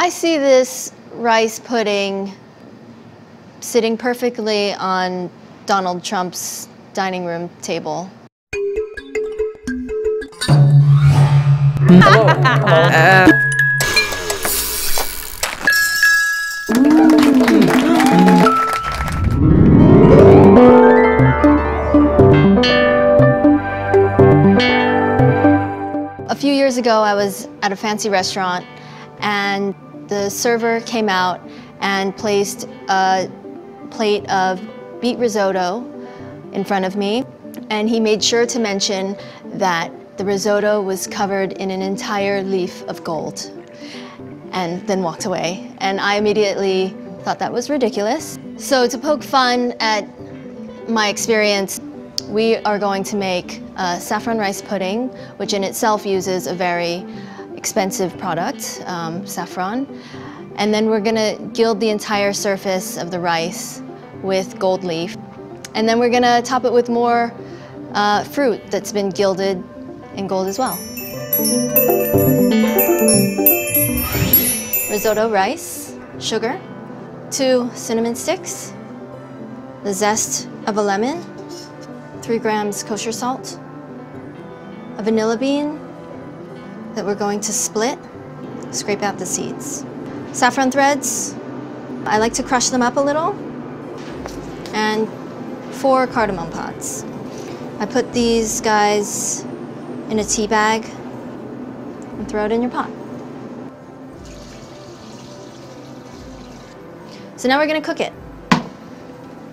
I see this rice pudding sitting perfectly on Donald Trump's dining room table. A few years ago, I was at a fancy restaurant and the server came out and placed a plate of beet risotto in front of me. And he made sure to mention that the risotto was covered in an entire leaf of gold and then walked away. And I immediately thought that was ridiculous. So to poke fun at my experience, we are going to make saffron rice pudding, which in itself uses a very expensive product, um, saffron. And then we're gonna gild the entire surface of the rice with gold leaf. And then we're gonna top it with more uh, fruit that's been gilded in gold as well. Risotto rice, sugar, two cinnamon sticks, the zest of a lemon, three grams kosher salt, a vanilla bean that we're going to split, scrape out the seeds. Saffron threads, I like to crush them up a little, and four cardamom pods. I put these guys in a tea bag and throw it in your pot. So now we're gonna cook it.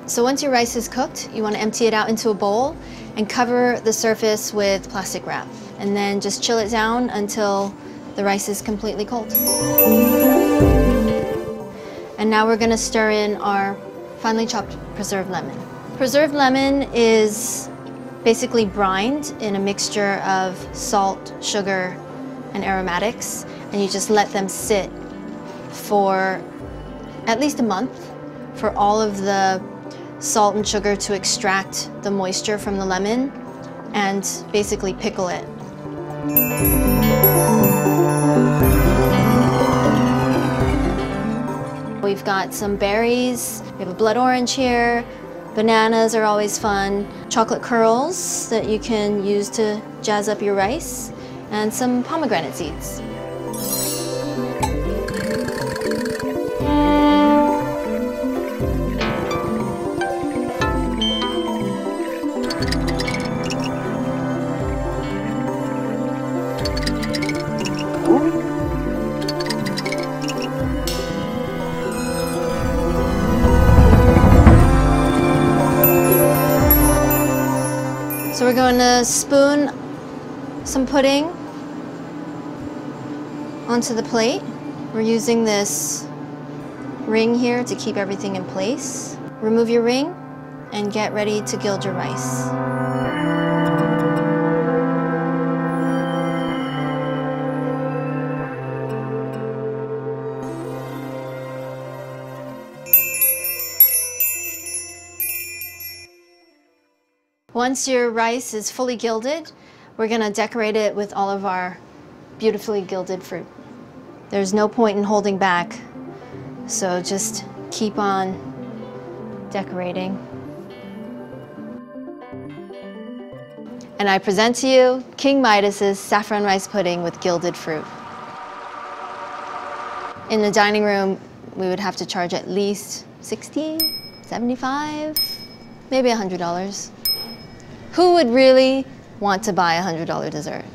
So once your rice is cooked, you wanna empty it out into a bowl and cover the surface with plastic wrap. And then just chill it down until the rice is completely cold. And now we're gonna stir in our finely chopped preserved lemon. Preserved lemon is basically brined in a mixture of salt, sugar, and aromatics, and you just let them sit for at least a month for all of the salt and sugar to extract the moisture from the lemon and basically pickle it. We've got some berries, we have a blood orange here, bananas are always fun, chocolate curls that you can use to jazz up your rice, and some pomegranate seeds. So we're going to spoon some pudding onto the plate. We're using this ring here to keep everything in place. Remove your ring and get ready to gild your rice. Once your rice is fully gilded, we're gonna decorate it with all of our beautifully gilded fruit. There's no point in holding back, so just keep on decorating. And I present to you King Midas's saffron rice pudding with gilded fruit. In the dining room, we would have to charge at least 60, 75, maybe $100. Who would really want to buy a $100 dessert?